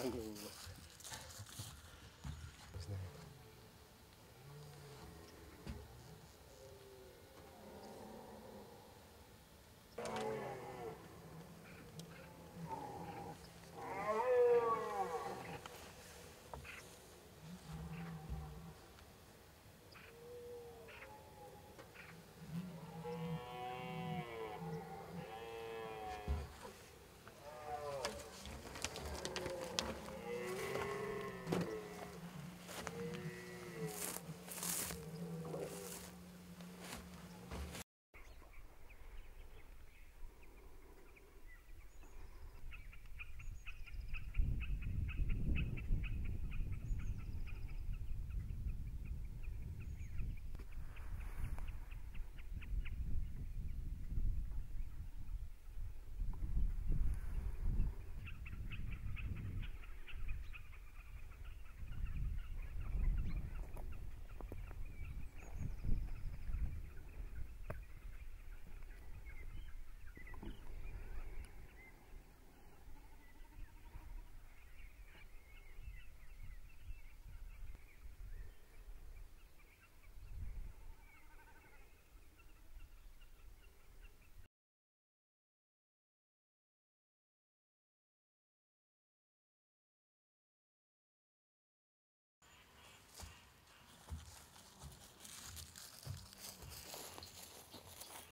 あの